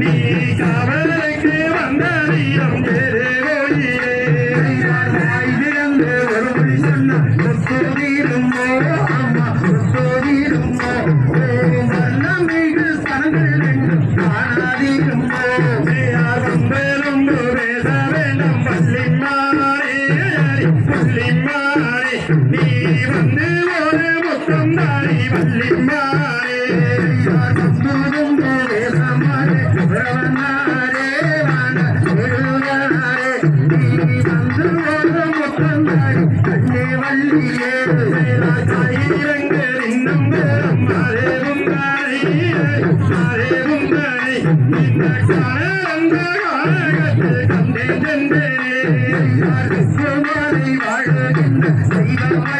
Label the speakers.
Speaker 1: நீ கவலைக்கு வந்த வீரம் பெருவழியே வந்து ஒரு முத்தம் தாரி வள்ளி மாறே. வாழ்கின்ற செய்வாய்